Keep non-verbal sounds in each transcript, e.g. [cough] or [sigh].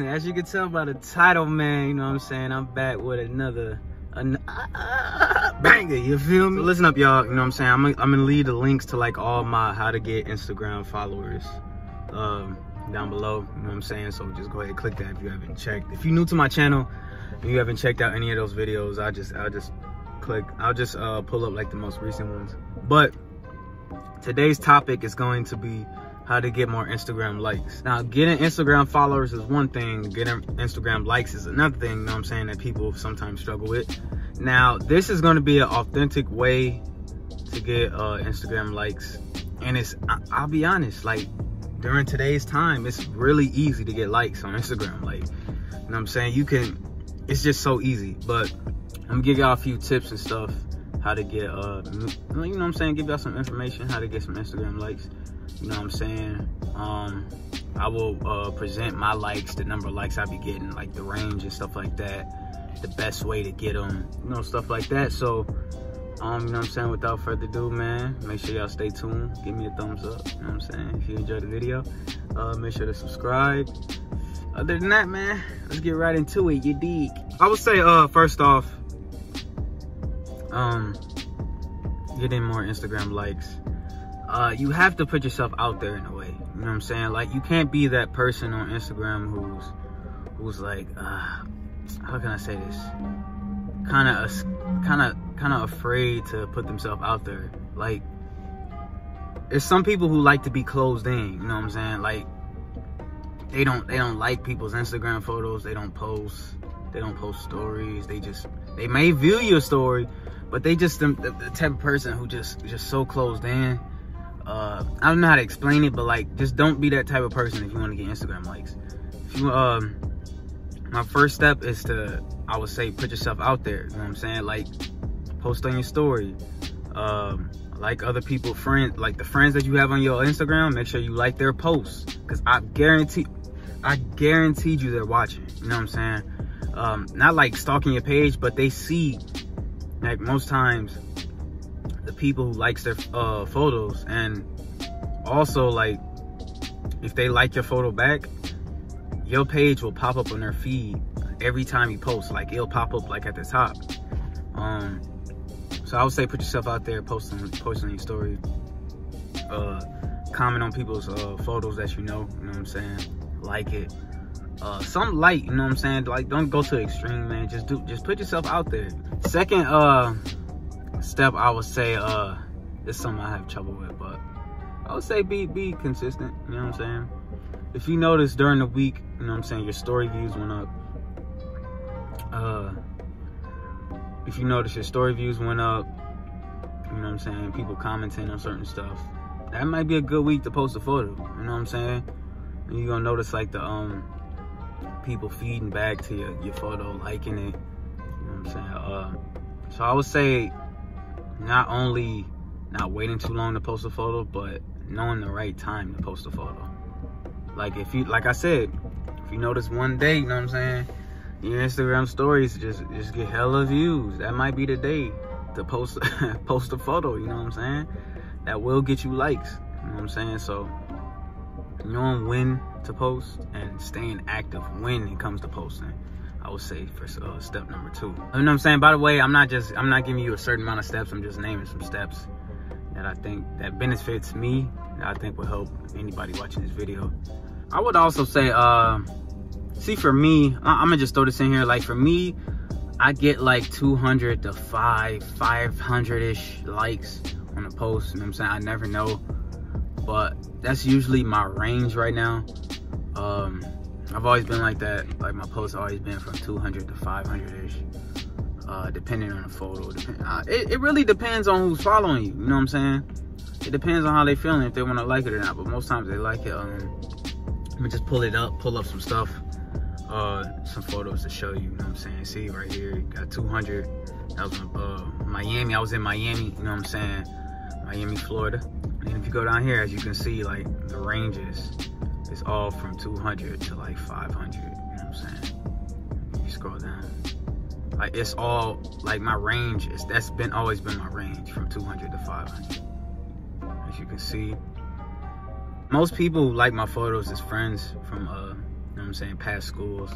listen, as you can tell by the title, man, you know what I'm saying? I'm back with another an, uh, banger, you feel me? So listen up, y'all, you know what I'm saying? I'm, I'm gonna leave the links to like all my how to get Instagram followers um, down below, you know what I'm saying? So just go ahead and click that if you haven't checked. If you're new to my channel and you haven't checked out any of those videos, I'll just, I'll just click, I'll just uh, pull up like the most recent ones. But today's topic is going to be how to get more Instagram likes. Now, getting Instagram followers is one thing, getting Instagram likes is another thing, you know what I'm saying, that people sometimes struggle with. Now, this is gonna be an authentic way to get uh, Instagram likes. And it's, I, will be honest, like during today's time, it's really easy to get likes on Instagram. Like, you know what I'm saying? You can, it's just so easy. But I'm gonna give y'all a few tips and stuff how to get, uh, you know what I'm saying? Give y'all some information, how to get some Instagram likes. You know what I'm saying? Um, I will uh, present my likes, the number of likes I be getting, like the range and stuff like that. The best way to get them, you know, stuff like that. So, um, you know what I'm saying? Without further ado, man, make sure y'all stay tuned. Give me a thumbs up, you know what I'm saying? If you enjoyed the video, uh, make sure to subscribe. Other than that, man, let's get right into it, you dig? I would say, uh, first off, um, getting more Instagram likes uh, you have to put yourself out there in a way. You know what I'm saying? Like you can't be that person on Instagram who's who's like, uh, how can I say this? Kind of, kind of, kind of afraid to put themselves out there. Like, there's some people who like to be closed in. You know what I'm saying? Like, they don't, they don't like people's Instagram photos. They don't post. They don't post stories. They just, they may view your story, but they just the, the, the type of person who just, just so closed in uh, I don't know how to explain it, but like, just don't be that type of person if you want to get Instagram likes. If you, um, my first step is to, I would say, put yourself out there. You know what I'm saying? Like, post on your story. Um, like other people, friends, like the friends that you have on your Instagram, make sure you like their posts. Cause I guarantee, I guaranteed you they're watching. You know what I'm saying? Um, not like stalking your page, but they see, like most times, the people who likes their uh, photos and also like if they like your photo back your page will pop up on their feed every time you post. Like it'll pop up like at the top. Um so i would say put yourself out there post on post on your story uh comment on people's uh photos that you know you know what i'm saying? Like it. Uh some light you know what i'm saying? Like don't go to extreme man. Just do just put yourself out there. Second uh step I would say uh is something I have trouble with, but I would say be be consistent, you know what I'm saying? If you notice during the week, you know what I'm saying, your story views went up. Uh if you notice your story views went up, you know what I'm saying, people commenting on certain stuff, that might be a good week to post a photo, you know what I'm saying? And you're gonna notice like the um people feeding back to your, your photo, liking it, you know what I'm saying? Uh, so I would say not only not waiting too long to post a photo, but knowing the right time to post a photo. Like if you, like I said, if you notice one day, you know what I'm saying, your Instagram stories just just get hella views. That might be the day to post [laughs] post a photo. You know what I'm saying? That will get you likes. You know what I'm saying? So knowing when to post and staying active when it comes to posting. I would say for uh, step number two. You know what I'm saying? By the way, I'm not just, I'm not giving you a certain amount of steps. I'm just naming some steps that I think that benefits me, that I think will help anybody watching this video. I would also say, uh, see for me, I am gonna just throw this in here. Like for me, I get like 200 to five, 500-ish likes on a post. You know what I'm saying? I never know, but that's usually my range right now. Um, I've always been like that. Like my posts always been from 200 to 500 ish, uh, depending on the photo. Uh, it, it really depends on who's following you. You know what I'm saying? It depends on how they feeling if they want to like it or not. But most times they like it. Um, let me just pull it up, pull up some stuff, uh, some photos to show you. You know what I'm saying? See right here, got 200. That was uh, Miami. I was in Miami. You know what I'm saying? Miami, Florida. And if you go down here, as you can see, like the ranges it's all from 200 to like 500 you know what i'm saying you scroll down like it's all like my range is that's been always been my range from 200 to 500 as you can see most people like my photos as friends from uh You know what I'm saying? Past schools.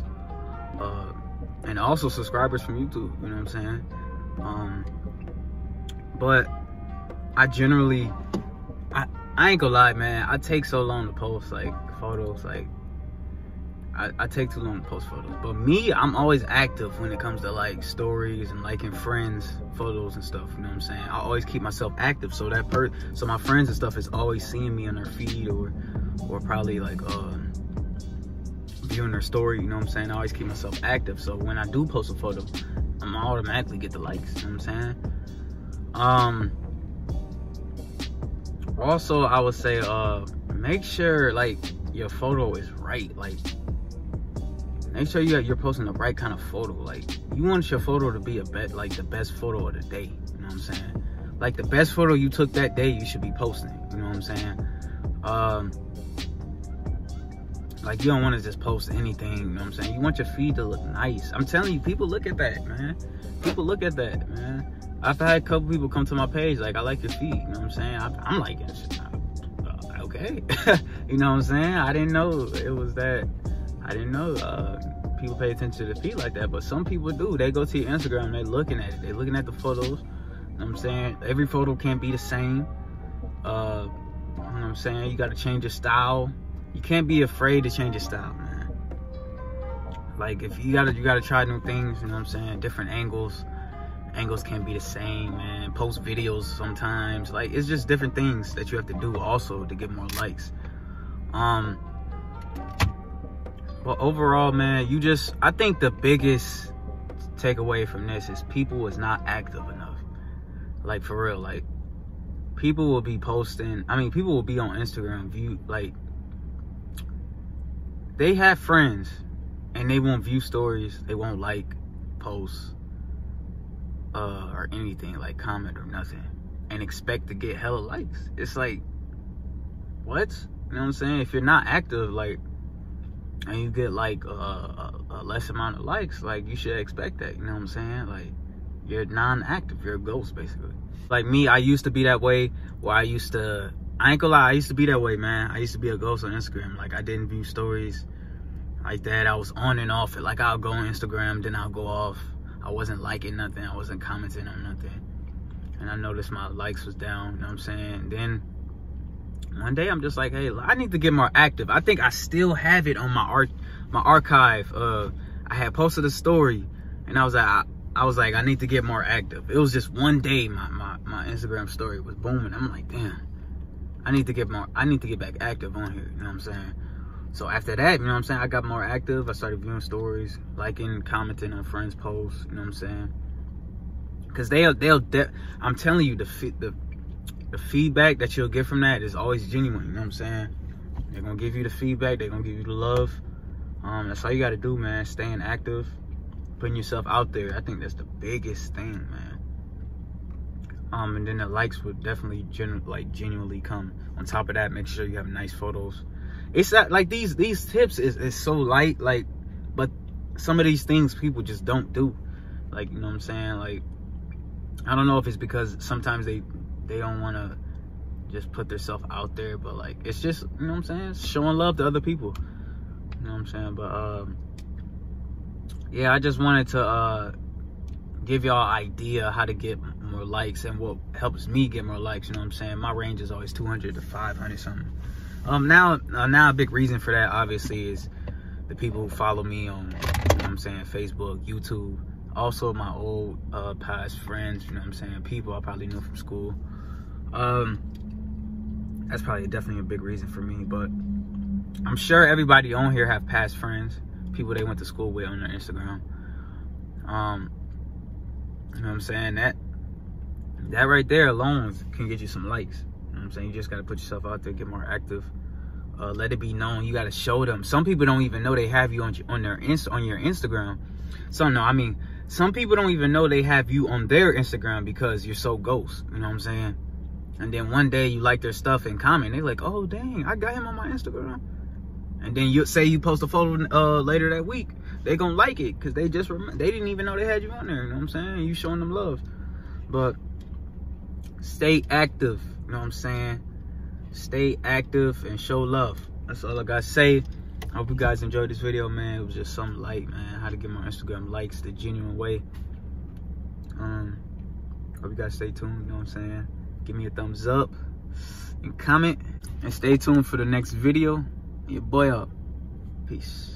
Uh, and also subscribers from YouTube, you know what I'm saying? Um, but I generally, I, I ain't gonna lie, man. I take so long to post like photos, like I, I, take too long to post photos. But me, I'm always active when it comes to like stories and liking friends photos and stuff. You know what I'm saying? I always keep myself active so that per so my friends and stuff is always seeing me on their feed or or probably like uh viewing their story. You know what I'm saying? I always keep myself active. So when I do post a photo, I'm automatically get the likes. You know what I'm saying? Um. Also, I would say uh make sure like your photo is right. Like make sure you you're posting the right kind of photo. Like you want your photo to be a bet like the best photo of the day. You know what I'm saying? Like the best photo you took that day, you should be posting. You know what I'm saying? Um, like you don't want to just post anything. You know what I'm saying? You want your feed to look nice. I'm telling you, people look at that, man. People look at that, man. I've had a couple people come to my page like, I like your feed. You know what I'm saying? I, am like, uh, okay. [laughs] you know what I'm saying? I didn't know it was that. I didn't know uh, people pay attention to the feed like that, but some people do. They go to your Instagram, they're looking at it. They're looking at the photos. You know what I'm saying? Every photo can't be the same. Uh, you know what I'm saying? You got to change your style you can't be afraid to change your style, man. Like if you gotta you gotta try new things, you know what I'm saying? Different angles. Angles can't be the same, man. Post videos sometimes. Like it's just different things that you have to do also to get more likes. Um but overall, man, you just I think the biggest takeaway from this is people is not active enough. Like for real, like people will be posting I mean people will be on Instagram view like they have friends and they won't view stories, they won't like posts uh, or anything, like comment or nothing, and expect to get hella likes. It's like, what? You know what I'm saying? If you're not active, like, and you get like a, a, a less amount of likes, like, you should expect that. You know what I'm saying? Like, you're non-active. You're a ghost, basically. Like me, I used to be that way where I used to I ain't gonna lie, I used to be that way, man. I used to be a ghost on Instagram. Like I didn't view stories like that. I was on and off it. Like I'll go on Instagram, then I'll go off. I wasn't liking nothing. I wasn't commenting on nothing. And I noticed my likes was down, you know what I'm saying? Then one day I'm just like, hey, I need to get more active. I think I still have it on my art my archive. Uh I had posted a story and I was like I, I was like, I need to get more active. It was just one day my, my, my Instagram story was booming. I'm like, damn I need to get more, I need to get back active on here, you know what I'm saying? So after that, you know what I'm saying, I got more active. I started viewing stories, liking, commenting on friends' posts, you know what I'm saying? Cause they'll, they'll, de I'm telling you, the, the, the feedback that you'll get from that is always genuine, you know what I'm saying? They're gonna give you the feedback, they're gonna give you the love. Um, that's all you gotta do, man. Staying active, putting yourself out there. I think that's the biggest thing, man um and then the likes would definitely genu like genuinely come on top of that make sure you have nice photos it's not like these these tips is, is so light like but some of these things people just don't do like you know what i'm saying like i don't know if it's because sometimes they they don't want to just put themselves out there but like it's just you know what i'm saying it's showing love to other people you know what i'm saying but um yeah i just wanted to uh give y'all idea how to get more likes and what helps me get more likes. You know what I'm saying? My range is always 200 to 500 something. Um, now, uh, now a big reason for that obviously is the people who follow me on, you know I'm saying, Facebook, YouTube. Also my old uh, past friends, you know what I'm saying, people I probably knew from school. Um, that's probably definitely a big reason for me, but I'm sure everybody on here have past friends, people they went to school with on their Instagram. Um, you know what I'm saying? That that right there alone can get you some likes. I'm saying? You just got to put yourself out there, get more active. Uh, let it be known. You got to show them. Some people don't even know they have you on on their inst on your Instagram. So no, I mean, some people don't even know they have you on their Instagram because you're so ghost. You know what I'm saying? And then one day you like their stuff and comment. They're like, oh dang, I got him on my Instagram. And then you say you post a photo uh, later that week, they gonna like it because they just they didn't even know they had you on there. You know what I'm saying? You showing them love, but stay active. You know what I'm saying? Stay active and show love. That's all I gotta say. I hope you guys enjoyed this video, man. It was just something light, man. How to get my Instagram likes the genuine way. Um, hope you guys stay tuned, you know what I'm saying? Give me a thumbs up and comment. And stay tuned for the next video. Your boy up. Peace.